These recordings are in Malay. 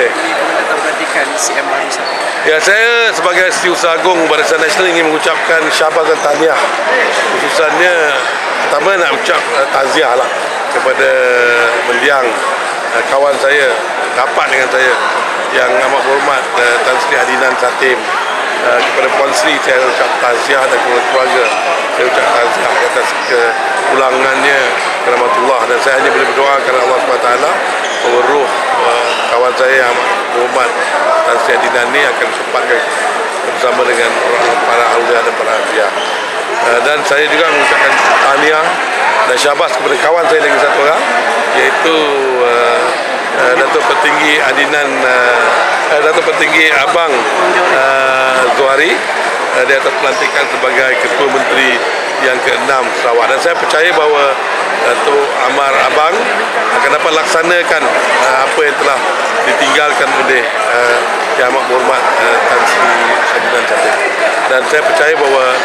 Okey. Pemerintah saya. Ya, saya sebagai Setiausaha Agung Barisan Nasional ingin mengucapkan syabas dan tahniah. Khususannya, pertama nak ucap uh, taziah lah kepada mendiang uh, kawan saya, rapat dengan saya yang amat berhormat uh, Tan Sri Adinan Satim. Uh, kepada Puan Sri saya ucap taziah dan kepada keluarga saya ucap taziah atas keulangannya keramatullah dan saya hanya boleh berdoa kepada Allah SWT uh, kawan saya yang berhormat Tan Sri Adinan ni akan sempatkan bersama dengan orang para awliya dan para anbiya. Uh, dan saya juga mengucapkan tahniah dan syabas kepada kawan saya lagi satu orang iaitu uh, uh, Datuk Petinggi Adinan Datuk Petinggi Abang uh, Zuhari uh, di atas pelantikan sebagai Ketua Menteri yang ke-6 Sarawak dan saya percaya bahawa Datuk Amar Abang akan dapat laksanakan uh, apa yang telah ditinggalkan oleh uh, Yang Amat Berhormat uh, Tan Sri Adinan Satin. Dan saya percaya bahawa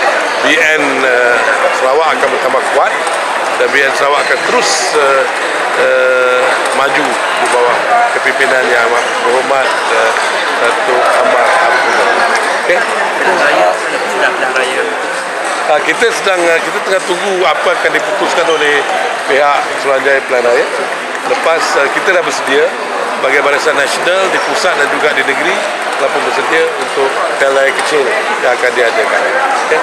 BN uh, Sarawak akan bertambah kuat dan BN Sarawak akan terus uh, uh, maju di bawah kepimpinan Yang Amat Berhormat uh, Datuk Amar Abdullah. Okay? Pilihan raya sudah pilihan raya. Uh, kita sedang uh, kita tengah tunggu apa akan diputuskan oleh pihak Suruhanjaya Pilihan Raya. Lepas uh, kita dah bersedia sebagai Barisan Nasional di pusat dan juga di negeri telah bersedia untuk raya kecil yang akan diadakan. Okay?